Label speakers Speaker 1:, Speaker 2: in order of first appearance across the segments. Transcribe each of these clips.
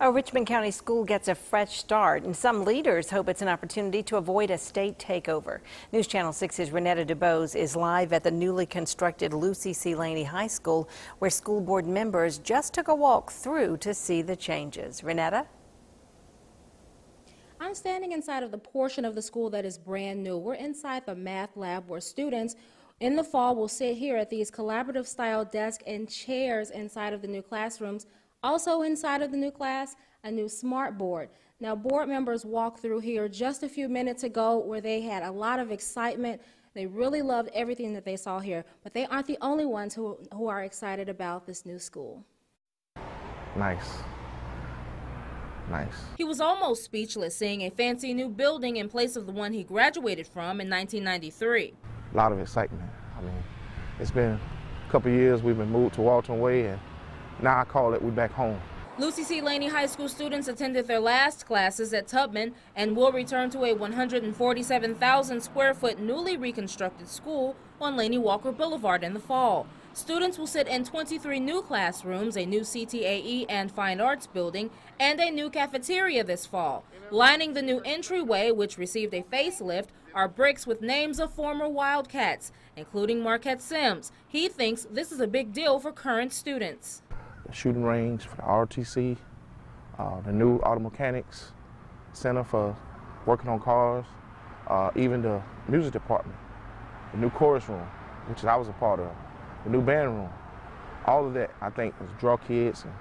Speaker 1: A Richmond County school gets a fresh start, and some leaders hope it's an opportunity to avoid a state takeover. News Channel 6's Renetta DuBose is live at the newly constructed Lucy C. Laney High School, where school board members just took a walk through to see the changes. Renetta?
Speaker 2: I'm standing inside of the portion of the school that is brand new. We're inside the math lab where students in the fall will sit here at these collaborative style desks and chairs inside of the new classrooms also inside of the new class, a new smart board. Now, board members walked through here just a few minutes ago where they had a lot of excitement. They really loved everything that they saw here, but they aren't the only ones who, who are excited about this new school.
Speaker 3: Nice. Nice.
Speaker 4: He was almost speechless seeing a fancy new building in place of the one he graduated from in 1993.
Speaker 3: A lot of excitement. I mean, it's been a couple years we've been moved to Walton Way and now I call it we back home.
Speaker 4: Lucy C. Laney High School students attended their last classes at Tubman and will return to a 147,000 square foot newly reconstructed school on Laney Walker Boulevard in the fall. Students will sit in 23 new classrooms, a new CTAE and fine arts building, and a new cafeteria this fall. Lining the new entryway, which received a facelift, are bricks with names of former Wildcats, including Marquette Sims. He thinks this is a big deal for current students
Speaker 3: the shooting range for the ROTC, uh, the new auto mechanics center for working on cars, uh, even the music department, the new chorus room, which I was a part of, the new band room. All of that, I think, is draw kids, and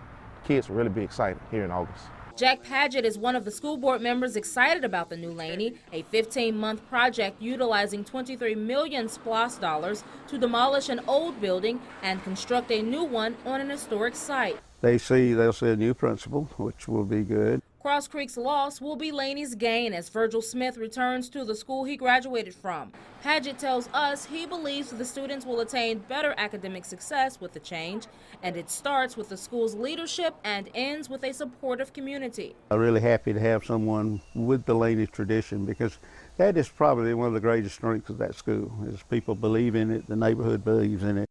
Speaker 3: kids will really be excited here in August.
Speaker 4: Jack Padgett is one of the school board members excited about the new Laney, a 15-month project utilizing 23 million SPLOST dollars to demolish an old building and construct a new one on an historic site.
Speaker 5: They see they'll see a new principal, which will be good.
Speaker 4: Cross Creek's loss will be Laney's gain as Virgil Smith returns to the school he graduated from. Padgett tells us he believes the students will attain better academic success with the change, and it starts with the school's leadership and ends with a supportive community.
Speaker 5: I'm really happy to have someone with the Laney tradition because that is probably one of the greatest strengths of that school is people believe in it, the neighborhood believes in it.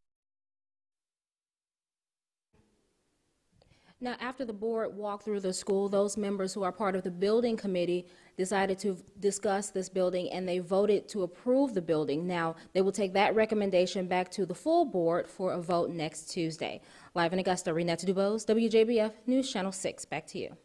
Speaker 2: Now, after the board walked through the school, those members who are part of the building committee decided to discuss this building and they voted to approve the building. Now, they will take that recommendation back to the full board for a vote next Tuesday. Live in Augusta, Renetta DuBose, WJBF News Channel 6. Back to you.